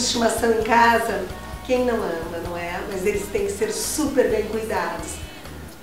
estimação em casa, quem não ama, não é? Mas eles têm que ser super bem cuidados.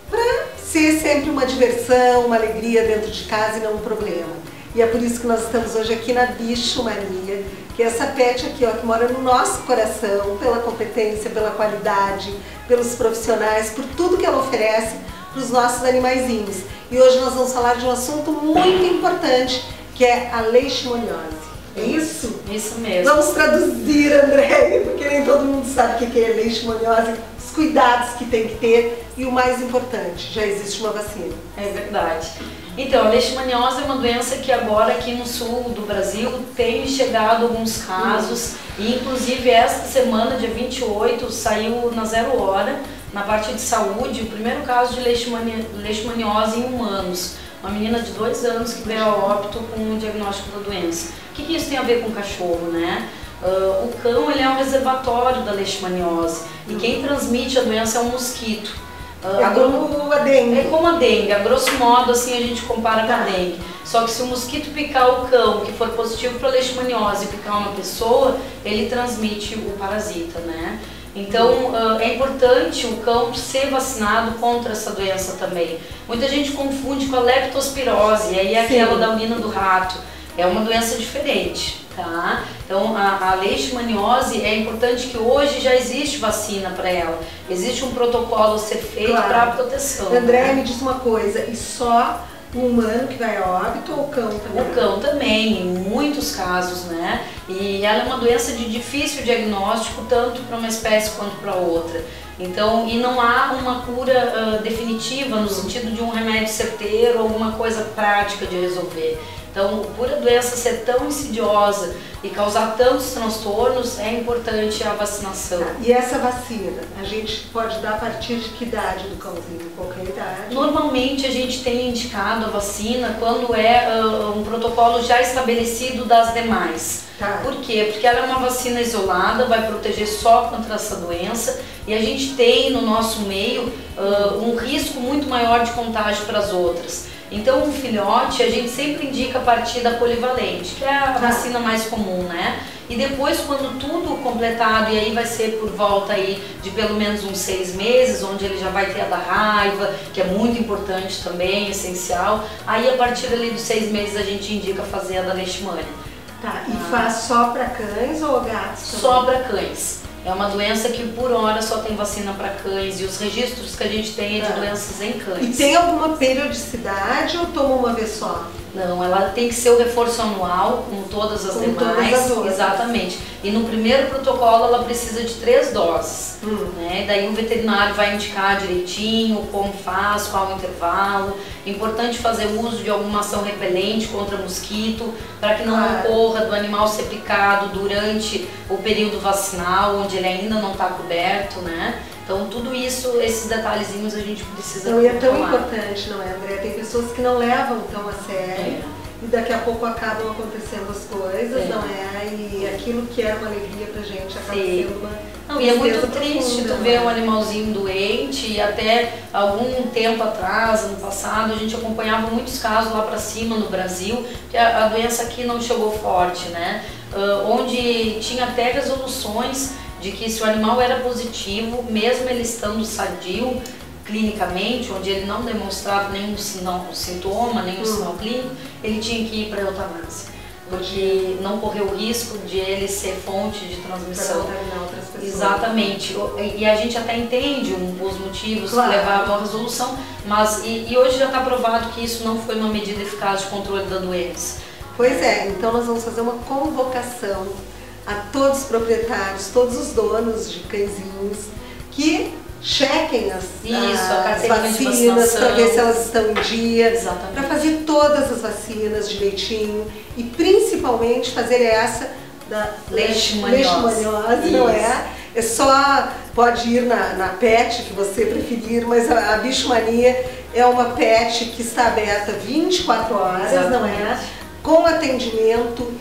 Para ser sempre uma diversão, uma alegria dentro de casa e não um problema. E é por isso que nós estamos hoje aqui na Bicho Mania, que é essa pet aqui, ó, que mora no nosso coração, pela competência, pela qualidade, pelos profissionais, por tudo que ela oferece para os nossos animaizinhos. E hoje nós vamos falar de um assunto muito importante, que é a leishmaniose. É isso? Isso mesmo. Vamos traduzir, André, porque nem todo mundo sabe o que é leishmaniose, os cuidados que tem que ter e o mais importante, já existe uma vacina. É verdade. Então, a leishmaniose é uma doença que agora aqui no sul do Brasil tem chegado alguns casos e inclusive esta semana, dia 28, saiu na Zero Hora, na parte de saúde, o primeiro caso de leishmaniose em humanos. Uma menina de dois anos que veio a óbito com o diagnóstico da doença. O que, que isso tem a ver com o cachorro, né? Uh, o cão ele é um reservatório da leishmaniose e quem transmite a doença é um mosquito. Uh, é como a dengue. É como a dengue, a grosso modo assim a gente compara com a tá. dengue. Só que se o mosquito picar o cão, que for positivo para leishmaniose, e picar uma pessoa, ele transmite o parasita, né? Então uh, é importante o cão ser vacinado contra essa doença também. Muita gente confunde com a leptospirose, aí é aquela da urina do rato. É uma doença diferente. Tá? Então, a, a leishmaniose é importante que hoje já existe vacina para ela. Existe um protocolo a ser feito claro. para proteção. André, né? me diz uma coisa, e só o humano que vai a óbito ou o cão também? O cão também, em muitos casos, né? E ela é uma doença de difícil diagnóstico, tanto para uma espécie quanto para outra. Então, e não há uma cura uh, definitiva no sentido de um remédio certeiro ou uma coisa prática de resolver. Então, por a doença ser tão insidiosa e causar tantos transtornos, é importante a vacinação. Tá. E essa vacina, a gente pode dar a partir de que idade do cãozinho? Qualquer idade? Normalmente a gente tem indicado a vacina quando é uh, um protocolo já estabelecido das demais. Tá. Por quê? Porque ela é uma vacina isolada, vai proteger só contra essa doença e a gente tem no nosso meio uh, um risco muito maior de contágio para as outras. Então, um filhote a gente sempre indica a partir da polivalente, que é a tá. vacina mais comum, né? E depois, quando tudo completado, e aí vai ser por volta aí de pelo menos uns seis meses, onde ele já vai ter a da raiva, que é muito importante também, essencial. Aí, a partir ali dos seis meses, a gente indica fazer a da leishmania. Tá, e ah. faz só para cães ou gatos? Também? Só para cães. É uma doença que por hora só tem vacina para cães e os registros que a gente tem é de ah. doenças em cães. E tem alguma periodicidade ou toma uma vez só? Não, ela tem que ser o reforço anual, como todas as demais. Todas as exatamente. E no primeiro protocolo ela precisa de três doses. Hum. Né? Daí o veterinário vai indicar direitinho como faz, qual o intervalo. Importante fazer uso de alguma ação repelente contra mosquito, para que não ah. ocorra do animal ser picado durante o período vacinal, onde ele ainda não está coberto, né? Então tudo isso, esses detalhezinhos a gente precisa Não, e é tão importante, não é, André? Tem pessoas que não levam tão a sério. É. E daqui a pouco acabam acontecendo as coisas, é. não é? E aquilo que era uma alegria pra gente acaba Sim. sendo uma. Não, e é muito triste profunda, tu ver né? um animalzinho doente e até algum tempo atrás, ano passado, a gente acompanhava muitos casos lá para cima no Brasil, que a, a, doença aqui não chegou forte, né? Uh, onde tinha até resoluções de que se o animal era positivo, mesmo ele estando sadio clinicamente, onde ele não demonstrava nenhum sinal, sintoma, nenhum hum. sinal clínico, ele tinha que ir para a eutanásia. Porque não correu o risco de ele ser fonte de transmissão. Exatamente. E a gente até entende os motivos claro. que levavam à resolução, mas e, e hoje já está provado que isso não foi uma medida eficaz de controle da doença. Pois é, então nós vamos fazer uma convocação a todos os proprietários, todos os donos de cãezinhos que chequem as, Isso, as vacinas para ver se elas estão em dia, para fazer todas as vacinas direitinho e principalmente fazer essa da leishmaniose, leishmaniose não é? É só, pode ir na, na pet que você preferir, mas a, a bichomania é uma pet que está aberta 24 horas, Exatamente. não é? Com atendimento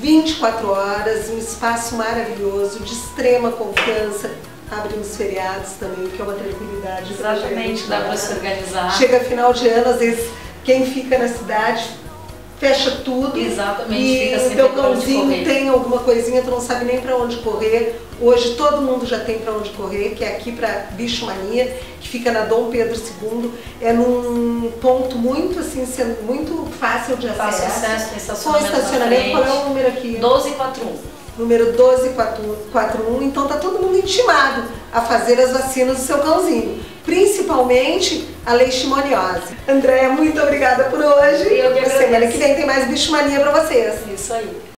24 horas, um espaço maravilhoso, de extrema confiança. Abrimos feriados também, que é uma tranquilidade. Exatamente, dá para se organizar. Chega final de ano, às vezes quem fica na cidade fecha tudo. Exatamente, e fica teu cãozinho tem alguma coisinha, tu não sabe nem para onde correr. Hoje todo mundo já tem para onde correr, que é aqui para Bicho Mania, que fica na Dom Pedro II. É num ponto muito assim, sendo muito fácil de acesso. Fácil acesso, estacionamento. estacionamento, qual é o número aqui? 1241 número 1241. Então tá todo mundo intimado a fazer as vacinas do seu cãozinho, principalmente a leishmaniose. Andréia, muito obrigada por hoje. Eu que Semana que vem tem mais bicho mania para vocês. Isso aí.